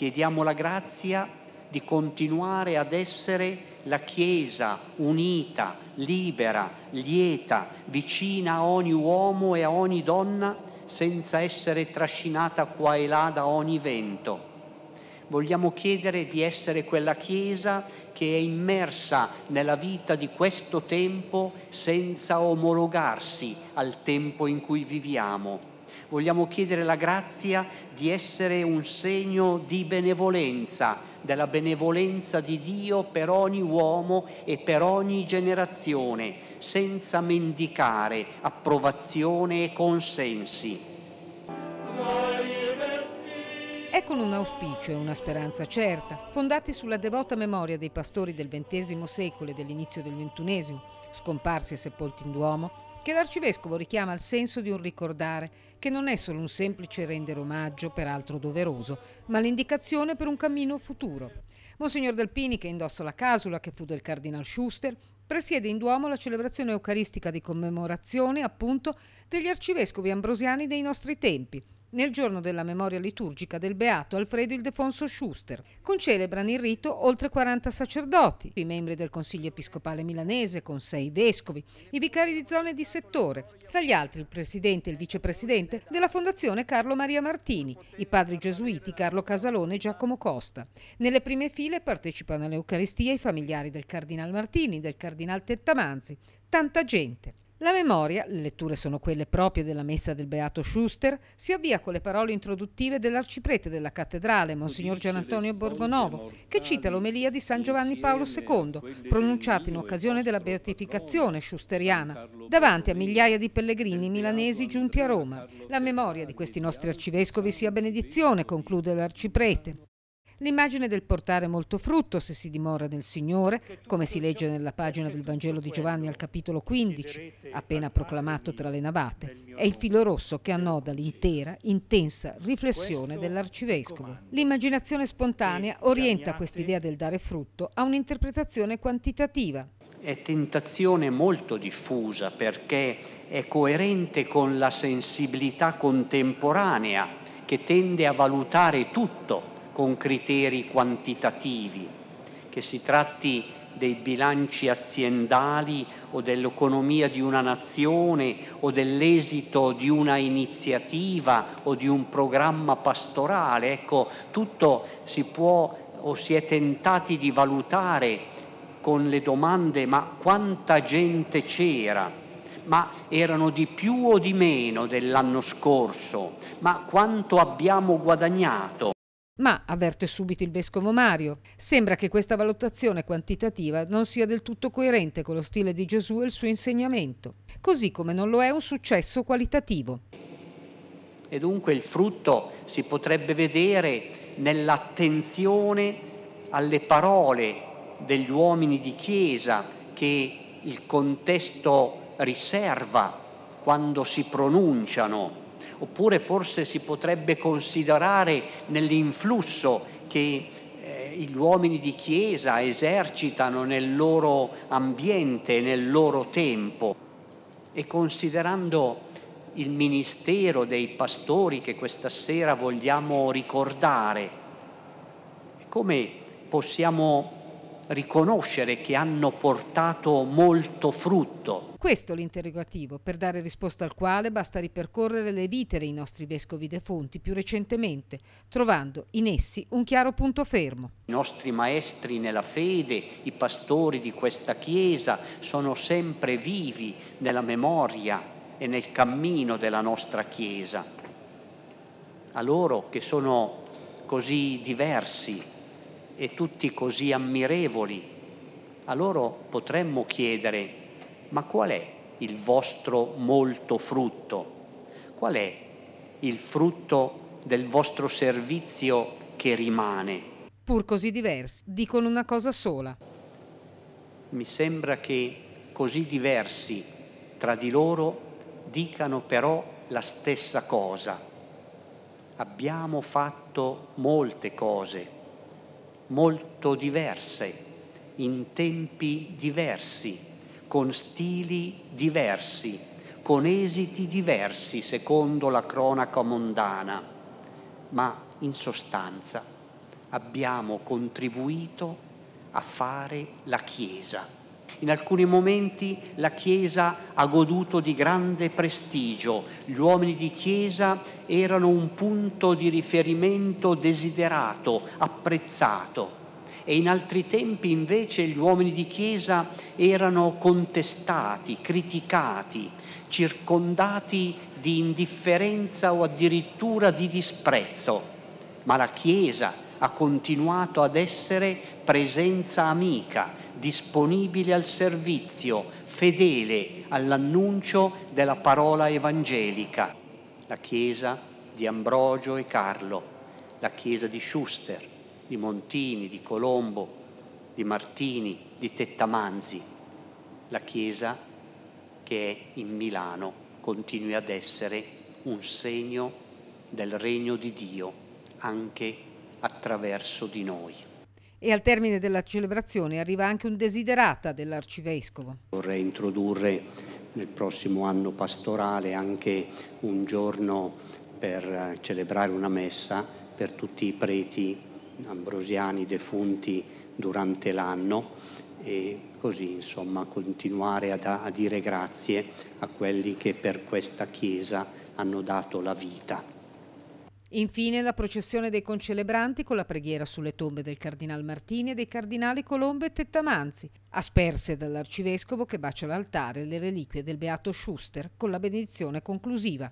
chiediamo la grazia di continuare ad essere la Chiesa unita, libera, lieta, vicina a ogni uomo e a ogni donna, senza essere trascinata qua e là da ogni vento. Vogliamo chiedere di essere quella Chiesa che è immersa nella vita di questo tempo senza omologarsi al tempo in cui viviamo vogliamo chiedere la grazia di essere un segno di benevolenza, della benevolenza di Dio per ogni uomo e per ogni generazione, senza mendicare approvazione e consensi. È con un auspicio e una speranza certa, fondati sulla devota memoria dei pastori del XX secolo e dell'inizio del XXI, scomparsi e sepolti in Duomo, che l'arcivescovo richiama al senso di un ricordare che non è solo un semplice rendere omaggio, peraltro doveroso, ma l'indicazione per un cammino futuro. Monsignor Delpini, che indossa la casula che fu del cardinal Schuster, presiede in Duomo la celebrazione eucaristica di commemorazione, appunto, degli arcivescovi ambrosiani dei nostri tempi, nel giorno della memoria liturgica del beato Alfredo Ildefonso Schuster. Concelebrano il rito oltre 40 sacerdoti, i membri del Consiglio Episcopale Milanese con sei vescovi, i vicari di zone di settore, tra gli altri il presidente e il vicepresidente della Fondazione Carlo Maria Martini, i padri gesuiti Carlo Casalone e Giacomo Costa. Nelle prime file partecipano all'Eucaristia i familiari del Cardinal Martini, del Cardinal Tettamanzi, tanta gente. La memoria, le letture sono quelle proprie della messa del Beato Schuster, si avvia con le parole introduttive dell'arciprete della cattedrale, Monsignor Gian Antonio Borgonovo, che cita l'omelia di San Giovanni Paolo II, pronunciata in occasione della beatificazione schusteriana, davanti a migliaia di pellegrini milanesi giunti a Roma. La memoria di questi nostri arcivescovi sia benedizione, conclude l'arciprete. L'immagine del portare molto frutto se si dimora nel Signore, come si legge nella pagina del Vangelo di Giovanni al capitolo 15, appena proclamato tra le navate, è il filo rosso che annoda l'intera, intensa riflessione dell'arcivescovo. L'immaginazione spontanea orienta quest'idea del dare frutto a un'interpretazione quantitativa. È tentazione molto diffusa perché è coerente con la sensibilità contemporanea che tende a valutare tutto con criteri quantitativi, che si tratti dei bilanci aziendali o dell'economia di una nazione o dell'esito di una iniziativa o di un programma pastorale. Ecco, tutto si può o si è tentati di valutare con le domande ma quanta gente c'era? Ma erano di più o di meno dell'anno scorso? Ma quanto abbiamo guadagnato? Ma, avverte subito il vescovo Mario, sembra che questa valutazione quantitativa non sia del tutto coerente con lo stile di Gesù e il suo insegnamento, così come non lo è un successo qualitativo. E dunque il frutto si potrebbe vedere nell'attenzione alle parole degli uomini di Chiesa che il contesto riserva quando si pronunciano oppure forse si potrebbe considerare nell'influsso che eh, gli uomini di Chiesa esercitano nel loro ambiente, nel loro tempo. E considerando il ministero dei pastori che questa sera vogliamo ricordare, come possiamo riconoscere che hanno portato molto frutto. Questo è l'interrogativo, per dare risposta al quale basta ripercorrere le vite dei nostri vescovi defunti più recentemente, trovando in essi un chiaro punto fermo. I nostri maestri nella fede, i pastori di questa Chiesa, sono sempre vivi nella memoria e nel cammino della nostra Chiesa. A loro che sono così diversi e tutti così ammirevoli, a loro potremmo chiedere, ma qual è il vostro molto frutto? Qual è il frutto del vostro servizio che rimane? Pur così diversi, dicono una cosa sola. Mi sembra che così diversi tra di loro dicano però la stessa cosa. Abbiamo fatto molte cose molto diverse, in tempi diversi, con stili diversi, con esiti diversi secondo la cronaca mondana, ma in sostanza abbiamo contribuito a fare la Chiesa. In alcuni momenti la Chiesa ha goduto di grande prestigio, gli uomini di Chiesa erano un punto di riferimento desiderato, apprezzato e in altri tempi invece gli uomini di Chiesa erano contestati, criticati, circondati di indifferenza o addirittura di disprezzo. Ma la Chiesa ha continuato ad essere presenza amica, disponibile al servizio, fedele all'annuncio della parola evangelica. La Chiesa di Ambrogio e Carlo, la Chiesa di Schuster, di Montini, di Colombo, di Martini, di Tettamanzi, la Chiesa che è in Milano continui ad essere un segno del regno di Dio anche attraverso di noi. E al termine della celebrazione arriva anche un desiderata dell'arcivescovo. Vorrei introdurre nel prossimo anno pastorale anche un giorno per celebrare una messa per tutti i preti ambrosiani defunti durante l'anno e così insomma continuare a, a dire grazie a quelli che per questa Chiesa hanno dato la vita. Infine la processione dei concelebranti con la preghiera sulle tombe del Cardinal Martini e dei Cardinali Colombo e Tettamanzi, asperse dall'Arcivescovo che bacia l'altare le reliquie del Beato Schuster con la benedizione conclusiva.